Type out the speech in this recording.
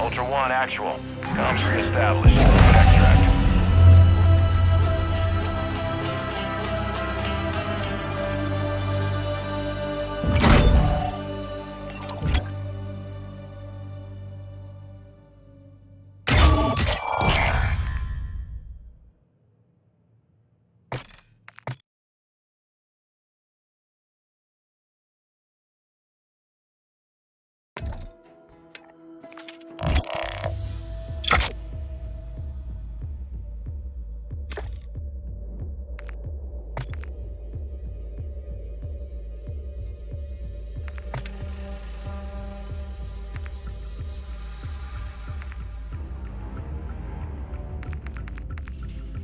Ultra One, actual. Comms reestablished.